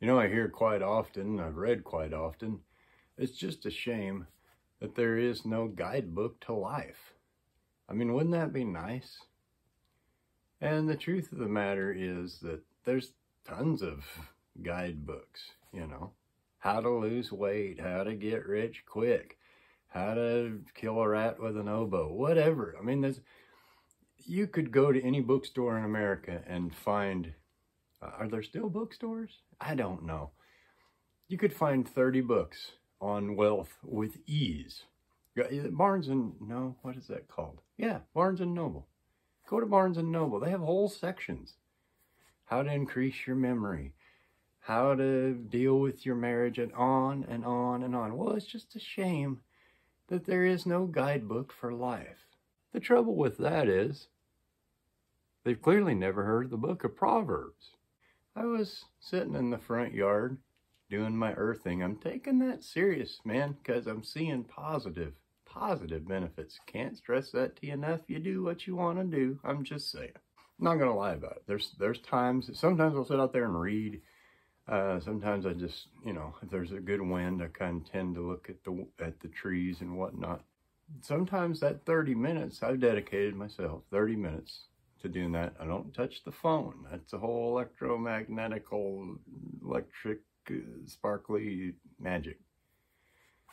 You know, I hear quite often, I've read quite often, it's just a shame that there is no guidebook to life. I mean, wouldn't that be nice? And the truth of the matter is that there's tons of guidebooks, you know, how to lose weight, how to get rich quick, how to kill a rat with an oboe, whatever. I mean, there's, you could go to any bookstore in America and find, are there still bookstores? I don't know. You could find 30 books on wealth with ease. Barnes and, no, what is that called? Yeah, Barnes and Noble. Go to Barnes and Noble. They have whole sections. How to increase your memory. How to deal with your marriage and on and on and on. Well, it's just a shame that there is no guidebook for life. The trouble with that is they've clearly never heard the book of Proverbs. I was sitting in the front yard doing my earthing. I'm taking that serious, man, because I'm seeing positive, positive benefits. Can't stress that to you enough. You do what you want to do. I'm just saying. I'm not going to lie about it. There's, there's times, sometimes I'll sit out there and read. Uh, sometimes I just, you know, if there's a good wind, I kind of tend to look at the, at the trees and whatnot. Sometimes that 30 minutes, I've dedicated myself 30 minutes to doing that. I don't touch the phone. That's a whole electromagnetical, electric uh, sparkly magic.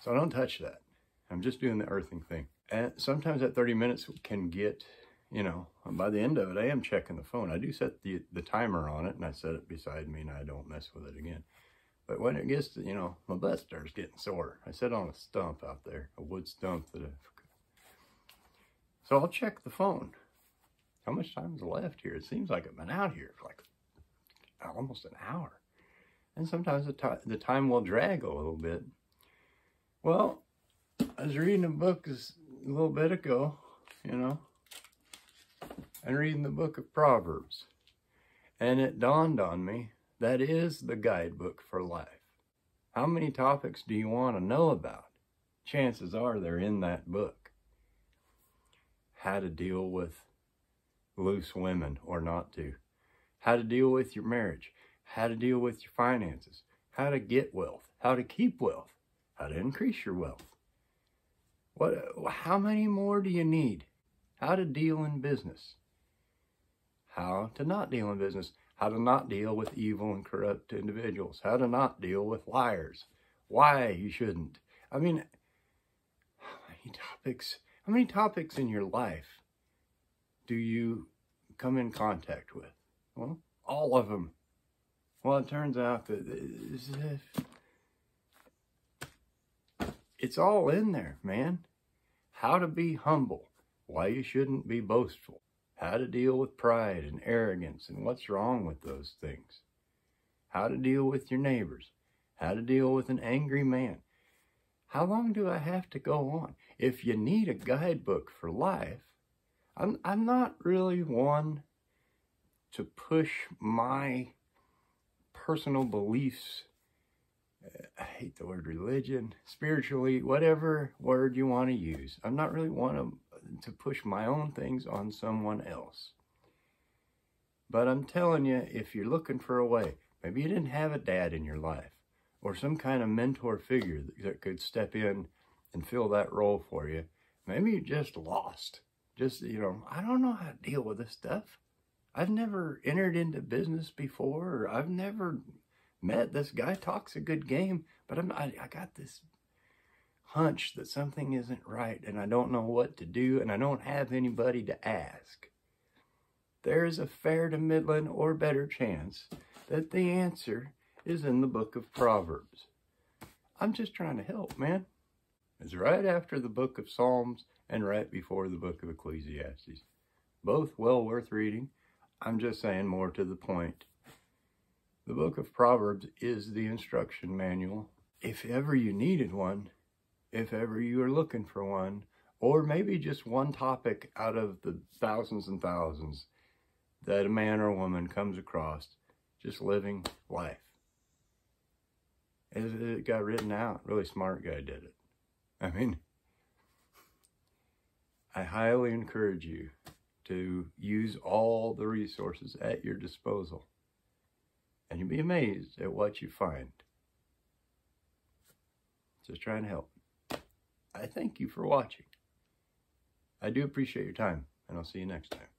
So I don't touch that. I'm just doing the earthing thing. And sometimes that 30 minutes can get, you know, by the end of it, I am checking the phone. I do set the, the timer on it and I set it beside me and I don't mess with it again. But when it gets to, you know, my butt starts getting sore. I sit on a stump out there, a wood stump that I, so I'll check the phone. How much time is left here? It seems like I've been out here for like almost an hour. And sometimes the, the time will drag a little bit. Well, I was reading a book a little bit ago, you know, and reading the book of Proverbs. And it dawned on me that is the guidebook for life. How many topics do you want to know about? Chances are they're in that book. How to deal with loose women or not to. How to deal with your marriage how to deal with your finances, how to get wealth, how to keep wealth, how to increase your wealth. What, how many more do you need? How to deal in business, how to not deal in business, how to not deal with evil and corrupt individuals, how to not deal with liars, why you shouldn't. I mean, how many topics, how many topics in your life do you come in contact with? Well, all of them. Well, it turns out that it's all in there, man. How to be humble, why you shouldn't be boastful, how to deal with pride and arrogance and what's wrong with those things, how to deal with your neighbors, how to deal with an angry man. How long do I have to go on? If you need a guidebook for life, I'm, I'm not really one to push my personal beliefs, I hate the word religion, spiritually, whatever word you want to use. I'm not really one to, to push my own things on someone else. But I'm telling you, if you're looking for a way, maybe you didn't have a dad in your life or some kind of mentor figure that could step in and fill that role for you. Maybe you just lost. Just, you know, I don't know how to deal with this stuff. I've never entered into business before. I've never met this guy. Talks a good game, but I'm I, I got this hunch that something isn't right, and I don't know what to do, and I don't have anybody to ask. There is a fair to middling or better chance that the answer is in the book of Proverbs. I'm just trying to help, man. It's right after the book of Psalms and right before the book of Ecclesiastes. Both well worth reading I'm just saying more to the point. The book of Proverbs is the instruction manual. If ever you needed one, if ever you are looking for one, or maybe just one topic out of the thousands and thousands that a man or woman comes across just living life. It got written out. Really smart guy did it. I mean, I highly encourage you to use all the resources at your disposal And you'll be amazed at what you find. Just trying to help. I thank you for watching. I do appreciate your time, and I'll see you next time.